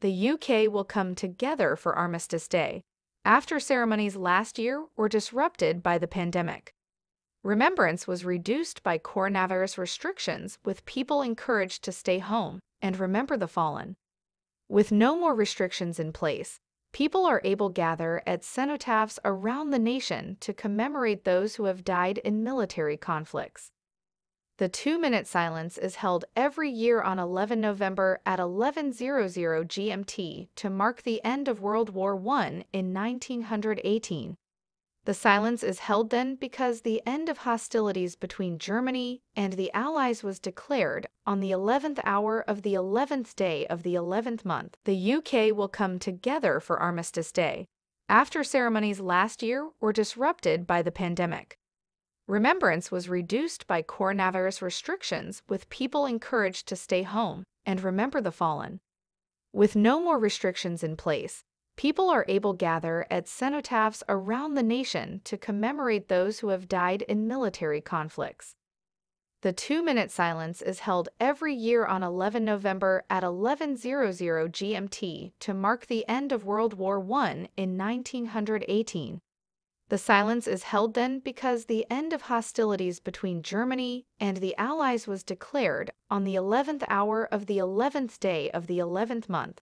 the UK will come together for Armistice Day, after ceremonies last year were disrupted by the pandemic. Remembrance was reduced by coronavirus restrictions, with people encouraged to stay home and remember the fallen. With no more restrictions in place, people are able gather at cenotaphs around the nation to commemorate those who have died in military conflicts. The two-minute silence is held every year on 11 November at 1100 GMT to mark the end of World War I in 1918. The silence is held then because the end of hostilities between Germany and the Allies was declared on the 11th hour of the 11th day of the 11th month. The UK will come together for Armistice Day, after ceremonies last year were disrupted by the pandemic. Remembrance was reduced by coronavirus restrictions, with people encouraged to stay home and remember the fallen. With no more restrictions in place, people are able gather at cenotaphs around the nation to commemorate those who have died in military conflicts. The two-minute silence is held every year on 11 November at 1100 GMT to mark the end of World War I in 1918. The silence is held then because the end of hostilities between Germany and the Allies was declared on the 11th hour of the 11th day of the 11th month.